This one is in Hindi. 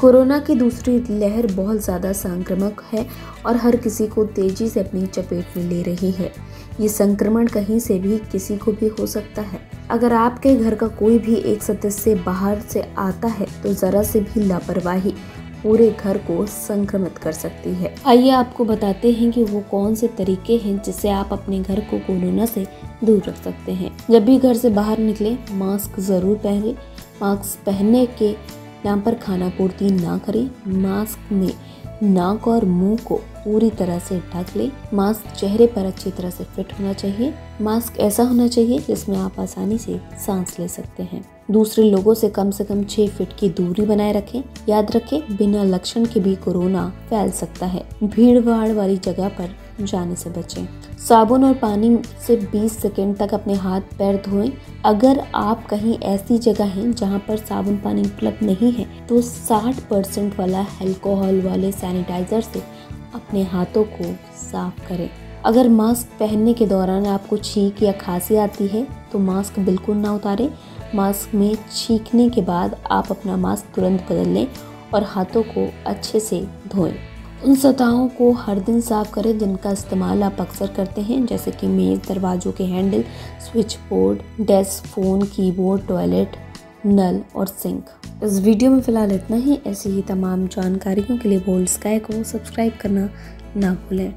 कोरोना की दूसरी लहर बहुत ज़्यादा संक्रामक है और हर किसी को तेज़ी से अपनी चपेट में ले रही है। ये संक्रमण कहीं से भी किसी को भी हो सकता है। अगर आपके घर का कोई भी एक सदस्य बाहर से आता है तो ज़रा से भी लापरवाही पूरे घर को संक्रमित कर सकती है। आइए आपको बताते हैं कि वो कौन से तरीके हैं जिससे आप अपने घर को कोरोना से दूर रख सकते हैं। जब भी घर से बाहर निकले, मास्क ज़रूर पहने। मास्क पहनने के नाम पर खाना पूर्ति ना करें, मास्क में नाक और मुँह को पूरी तरह से ढक ले। मास्क चेहरे पर अच्छी तरह से फिट होना चाहिए। मास्क ऐसा होना चाहिए जिसमें आप आसानी से सांस ले सकते हैं। दूसरे लोगों से कम से कम छह फीट की दूरी बनाए रखें। याद रखें, बिना लक्षण के भी कोरोना फैल सकता है। भीड़ भाड़ वाली जगह पर जाने से बचें। साबुन और पानी से 20 सेकेंड तक अपने हाथ पैर धोएँ। अगर आप कहीं ऐसी जगह हैं जहाँ पर साबुन पानी उपलब्ध नहीं है तो 60 परसेंट वाला अल्कोहल वाले सैनिटाइजर से अपने हाथों को साफ़ करें। अगर मास्क पहनने के दौरान आपको छींक या खांसी आती है तो मास्क बिल्कुल ना उतारें। मास्क में छींकने के बाद आप अपना मास्क तुरंत बदल लें और हाथों को अच्छे से धोएँ। उन सतहों को हर दिन साफ़ करें जिनका इस्तेमाल आप अक्सर करते हैं, जैसे कि मेज़, दरवाज़ों के handle switchboard desk, phone, keyboard, toilet, नल और सिंक। इस वीडियो में फ़िलहाल इतना ही। ऐसी ही तमाम जानकारियों के लिए बोल्ड स्काई को सब्सक्राइब करना ना भूलें।